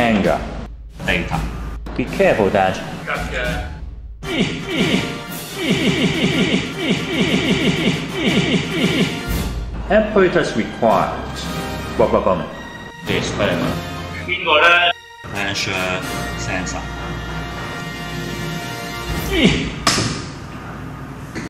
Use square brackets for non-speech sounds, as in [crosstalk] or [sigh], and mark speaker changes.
Speaker 1: anger.
Speaker 2: Data.
Speaker 1: Be careful, Dad. Apparatus required. Bum.
Speaker 2: Experiment. Pressure sensor. [laughs]